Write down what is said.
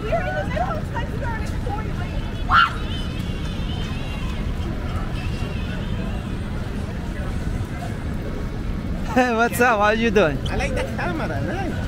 Where are the middle types of Hey, what's up? How are you doing? I like the camera, nice.